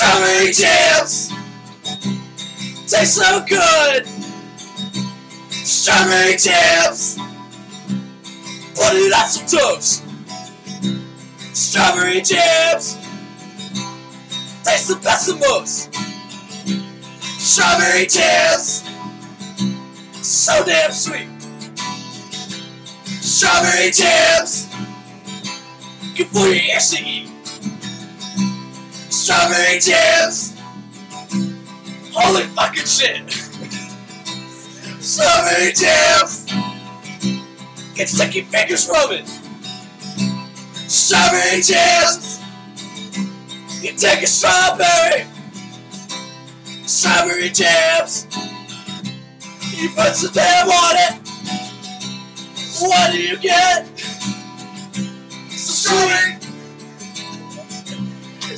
Strawberry jams taste so good. Strawberry put it on some toast. Strawberry jams taste the best of most. Strawberry jams, so damn sweet. Strawberry jams, good for your ears to eat. Strawberry jams, holy fucking shit. Strawberry jams, get sticky fingers from it. Strawberry jams, you take a strawberry. Strawberry jams, you put some jam on it. What do you get? Strawberry,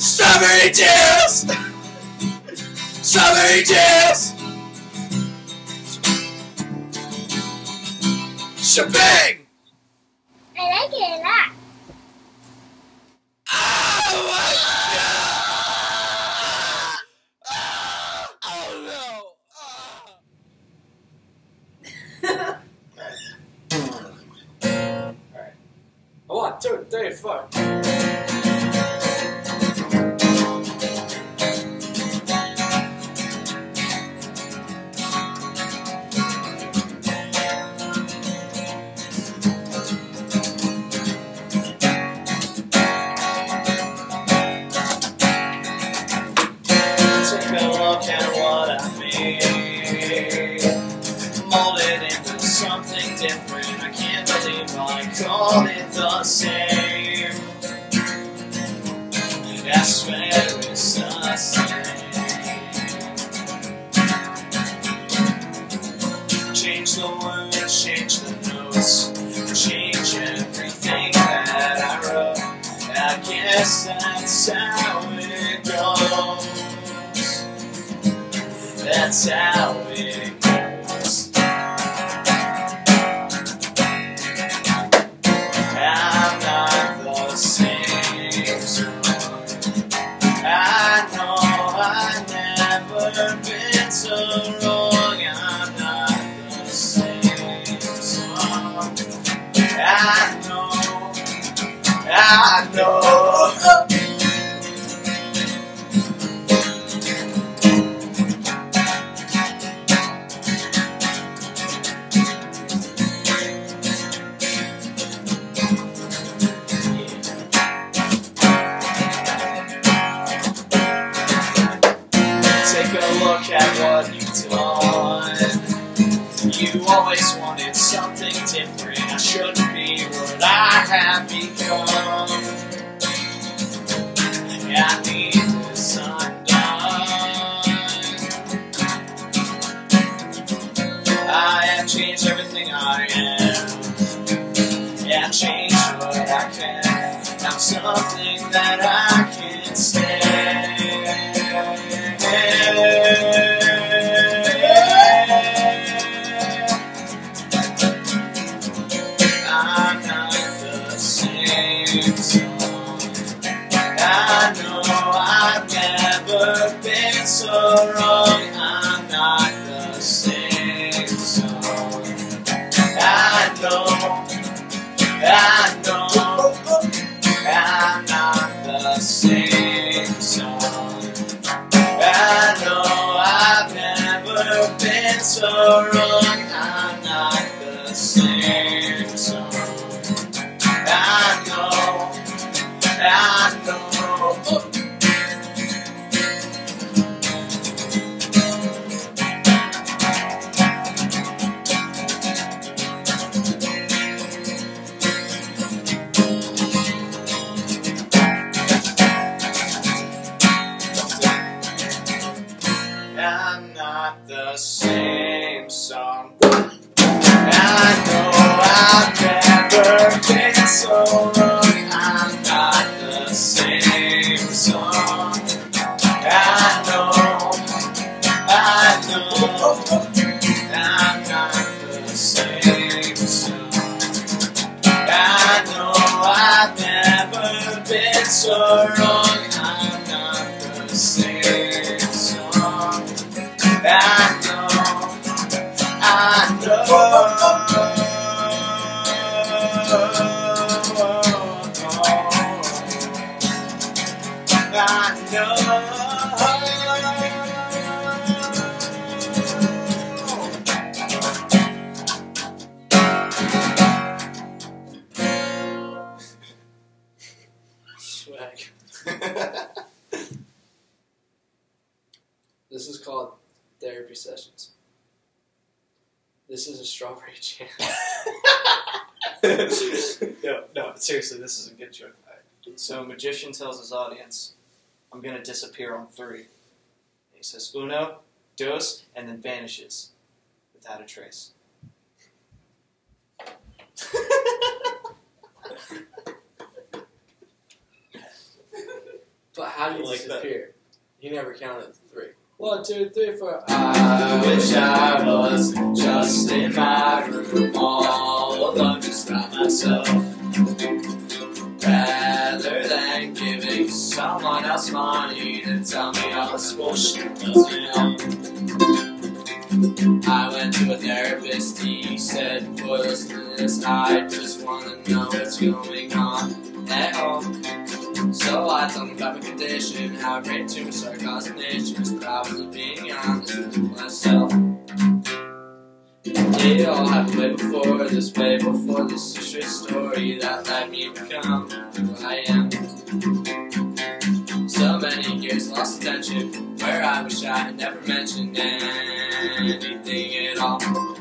strawberry jams, strawberry jams. Sh'Bang! I like it a lot. My god! No! Ah. Alright. Oh, One, two, three, four. Change the notes, change everything that I wrote. I guess that's how it goes. That's how it goes. I know. Something that I I've therapy sessions. This is a strawberry jam. no, no, seriously, this is a good joke. So, a magician tells his audience, I'm going to disappear on three. He says, uno, dos, and then vanishes without a trace. But how do you I like that. disappear? You never counted to three. One, two, three, four. I wish I was just in my room all alone, just by myself. Rather than giving someone else money to tell me all this bullshit doesn't help. I went to a therapist, he said, for this, I just wanna know what's going on at home. So I told him about my condition, how I causing issues, but I wasn't being honest with myself. It all happened way before this, way before this is your story that let me become who I am. So many years lost attention, where I wish I had never mentioned anything at all.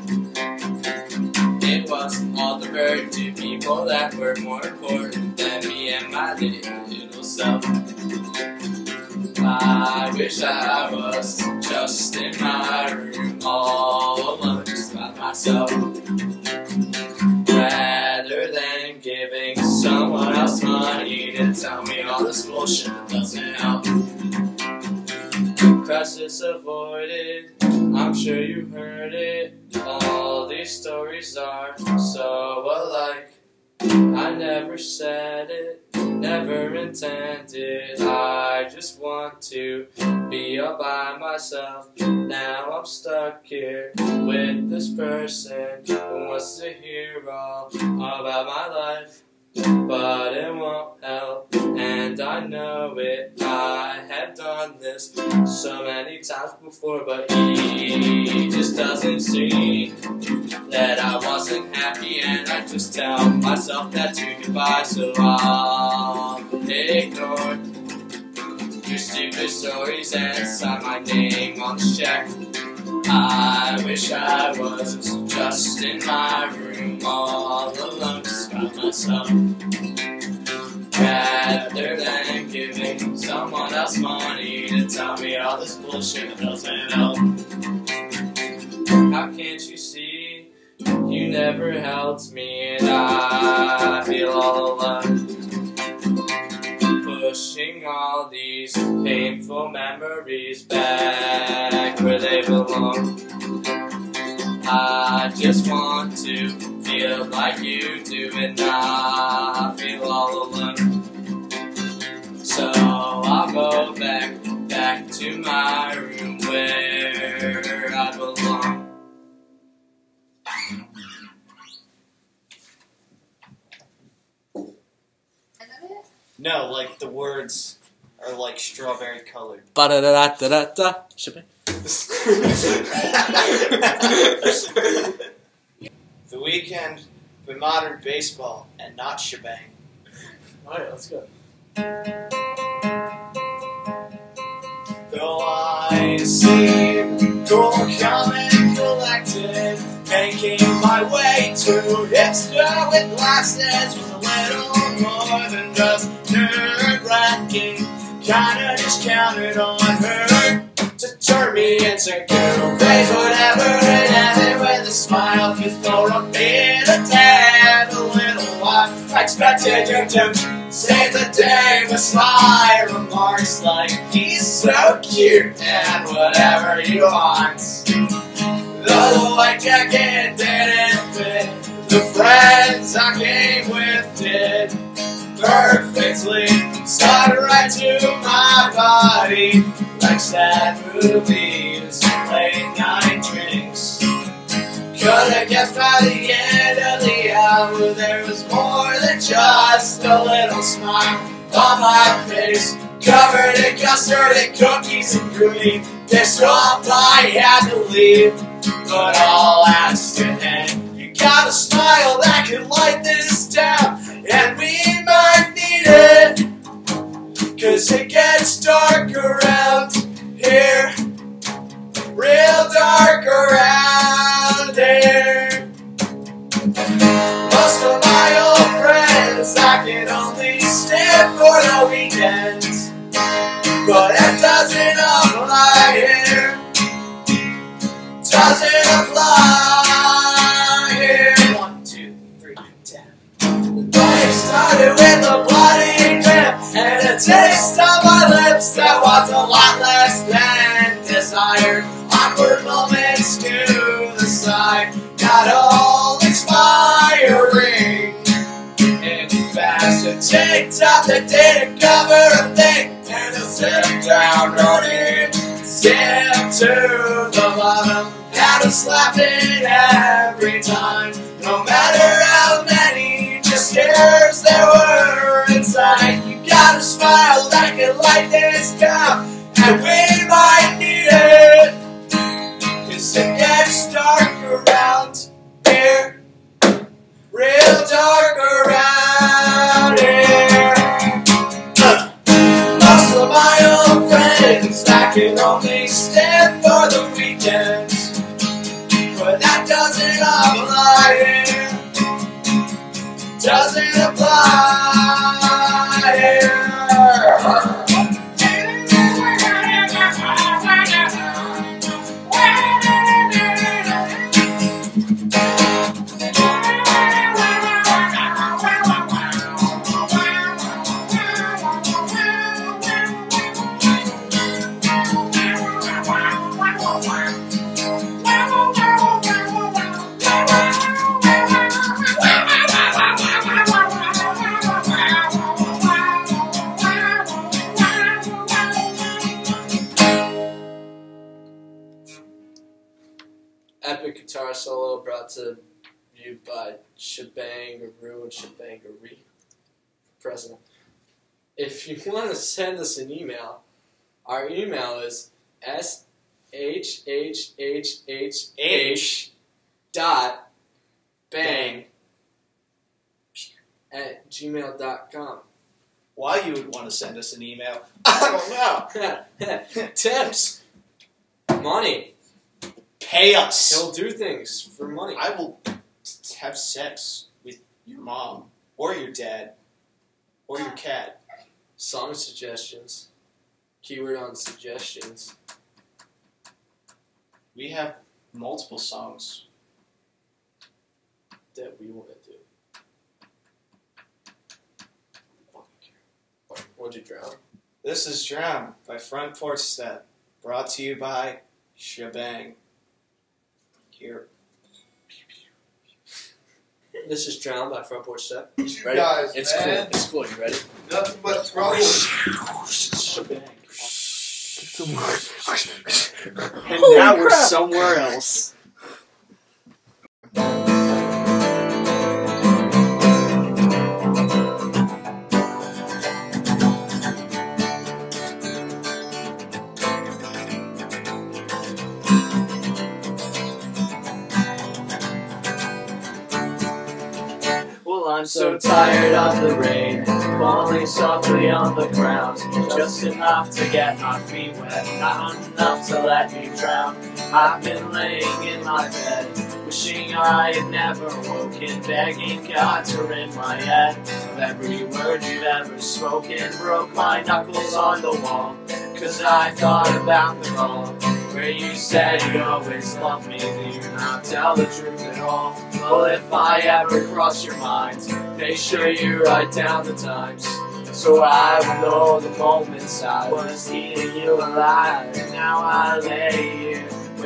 Was all diverted to people that were more important than me and my little self. I wish I was just in my room all alone, just by myself. Rather than giving someone else money to tell me all this bullshit doesn't help. Crisis avoided, I'm sure you heard it. Never said it, never intended. I just want to be all by myself. Now I'm stuck here with this person who wants to hear all about my life. But it won't help, and I know it. I done this so many times before, but he just doesn't see that I wasn't happy, and I just tell myself that to goodbye, so I'll ignore your stupid stories and sign my name on the check. I wish I was just in my room all alone, just by myself. Rather than giving someone else money to tell me all this bullshit that doesn't help. How can't you see? You never helped me, and I feel all alone. Pushing all these painful memories back where they belong. I just want to feel like you do and not feel all alone. So I'll go back, back to my room where I belong. No, like the words are like strawberry colored. Ba da da da da da. Shipping. the weekend with modern baseball and not Sh'Bang. Alright, let's go. Though I seem calm and collected, making my way to hipster with glasses was a little more than just nerd wracking. Kinda just counted on her to turn me into. Praise whatever and have it with a smile, cause for a bit of tad, a little while, I expected you to save the day with my remarks like so cute and whatever you want. The white jacket didn't fit, the friends I came with did perfectly. Started right to my body, like sad movies, late night drinks. Could've guessed by the end of the hour there was more than just a little smile on my face. Covered in custard and cookies and cream. Pissed off I had to leave, but I'll ask again. You got a smile that can light this down, and we might need it. Cause it gets dark around here, real Most lips that was might need it. Gets dark around here, real dark around here. Most of my old friends, I can only stand for the weekends, but that doesn't apply here. Doesn't apply brought to you by Shabangaroo and Shabangaree. President. If you want to send us an email, our email is s h h h h h dot bang at gmail.com. Why you would want to send us an email? I don't know. Tips, money. Pay us. He'll do things for money. I will have sex with your mom or your dad or your cat. Song suggestions. Keyword on suggestions. We have multiple songs. that we want to do. Fuck, I care. What'd you drown? This is Drown by Front Porch Step, brought to you by Sh'Bang. Here. This is Drown by Front Porch Step. You Ready? guys, it's man. cool. It's cool. You ready? Nothing but trouble. And now we're somewhere else. I'm so tired of the rain falling softly on the ground. Just enough to get my feet wet, not enough to let me drown. I've been laying in my bed, wishing I had never woken, begging God to rid my head of every word you've ever spoken. Broke my knuckles on the wall, cause I thought about the all. Where you said you always loved me, do you not tell the truth at all? Well, if I ever cross your mind, make sure you write down the times. So I would know the moments I was eating you alive. And now I lay here,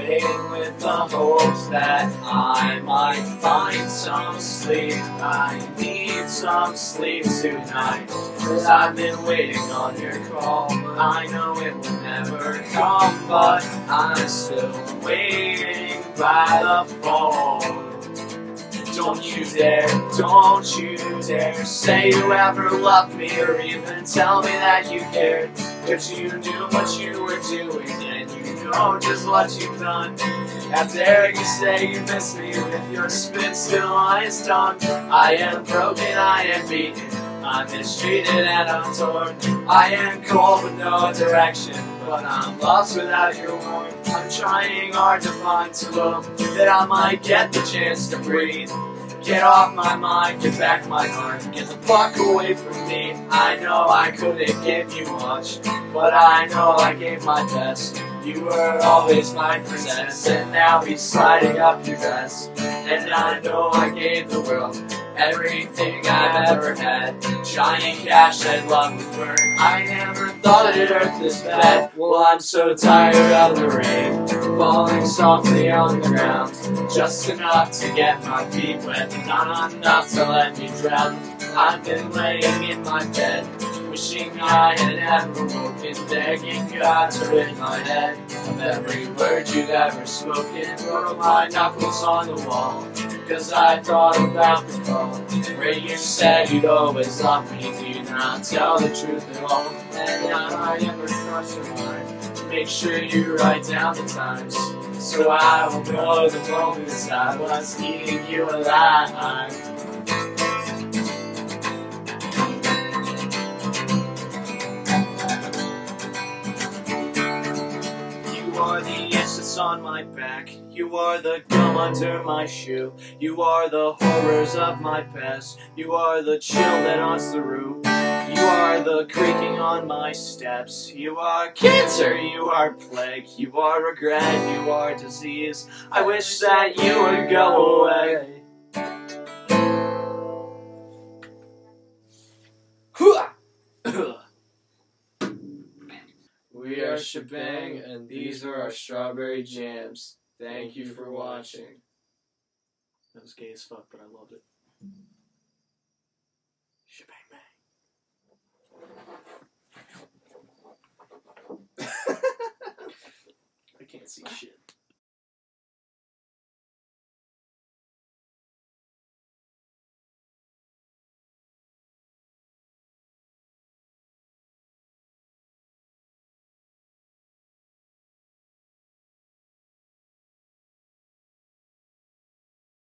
waiting with the hopes that I might find some sleep. I need some sleep tonight. Cause I've been waiting on your call. I know it will never come, but I'm still waiting by the phone. Don't you dare, don't you dare say you ever loved me or even tell me that you cared. Cause you knew what you were doing know just what you've done. How dare you say you miss me with your spit still on his tongue? I am broken, I am beaten, I'm mistreated and I'm torn. I am cold with no direction, but I'm lost without your warmth. I'm trying hard to find some hope that I might get the chance to breathe. Get off my mind, get back my heart, get the fuck away from me. I know I couldn't give you much, but I know I gave my best. You were always my princess, and now he's sliding up your dress. And I know I gave the world everything I've ever had. Giant cash and love would burn. I never thought it hurt this bad. Well, I'm so tired of the rain falling softly on the ground. Just enough to get my feet wet, not enough to let me drown. I've been laying in my bed, wishing I had never woken, begging God to rid my head of every word you've ever spoken. Wrote my knuckles on the wall, cause I thought about the call. Where you said you'd always love me, do you not tell the truth at all? And now I ever cross your mind, make sure you write down the times. So I will know the moments I was eating you alive. The itch on my back. You are the gum under my shoe. You are the horrors of my past. You are the chill that haunts the room. You are the creaking on my steps. You are cancer. You are plague. You are regret. You are disease. I wish that you would go away. Sh'Bang, and these are our strawberry jams. Thank you for watching. That was gay as fuck, but I loved it. Shebang bang. I can't see shit.